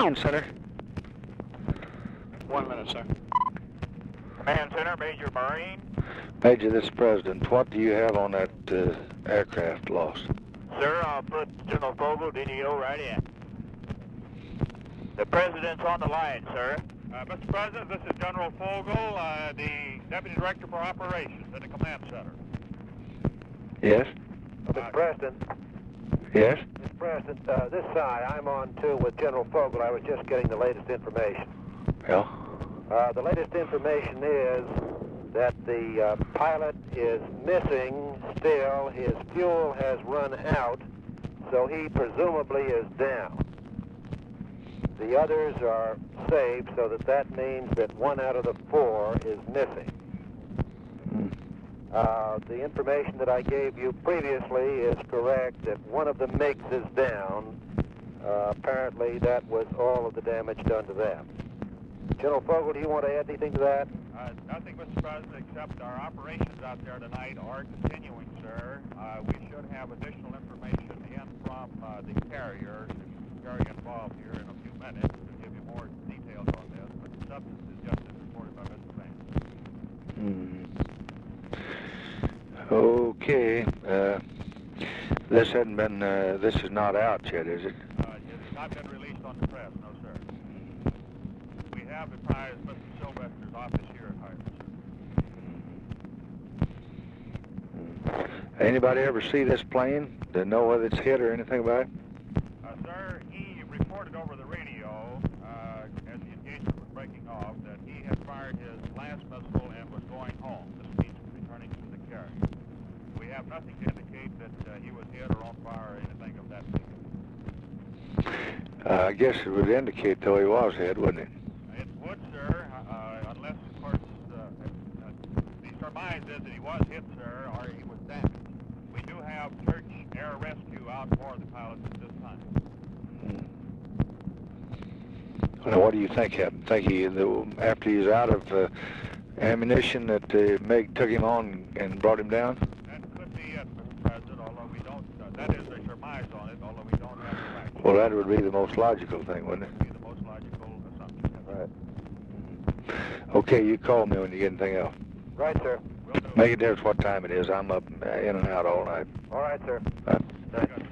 Command Center. One minute, sir. Command Center, Major Marine. Major, this is President. What do you have on that uh, aircraft lost? Sir, I'll put General Fogle, DDO, right in. The President's on the line, sir. Uh, Mr. President, this is General Fogle, uh, the Deputy Director for Operations at the Command Center. Yes? Mr. President, Yes? Mr. President, uh, this side, I'm on too with General Fogle. I was just getting the latest information. Yeah? Uh, the latest information is that the uh, pilot is missing still. His fuel has run out, so he presumably is down. The others are saved, so that that means that one out of the four is missing. Uh, the information that I gave you previously is correct that one of the MiGs is down. Uh, apparently, that was all of the damage done to them. General Fogle, do you want to add anything to that? Uh, nothing, Mr. President, except our operations out there tonight are continuing, sir. Uh, we should have additional information in from uh, the carrier, the involved here in a few minutes to give you more details on this, but the substance is just as reported by Mr. Vance. Hmm. Okay. Uh, this hadn't been, uh, this is not out yet, is it? Uh, it's not been released on the press, no, sir. We have advised Mr. Sylvester's office here at Hyder. Anybody ever see this plane? To know whether it's hit or anything about it? Uh, sir, he reported over the radio, uh, as the engagement was breaking off, that he had fired his last missile and was going home. This means returning to the carrier. We have nothing to indicate that uh, he was hit or on fire or anything of that nature. Uh, I guess it would indicate, though, he was hit, wouldn't it? It would, sir, uh, unless, of course, uh, uh, the surmise is that he was hit, sir, or he was damaged. We do have church air rescue out for the pilots at this time. Now, what do you think happened? Think he, the, after he's out of uh, ammunition, that uh, MiG took him on and brought him down? That could be it, Mr. President, although we don't, uh, that is a surmise on it, although we don't have the facts. Well, that would be the most logical thing, wouldn't it? That would be the most logical assumption. Right. Okay, you call me when you get anything else. Right, sir. Will do. Make a difference what time it is. I'm up uh, in and out all night. All right, sir. Uh, Very good.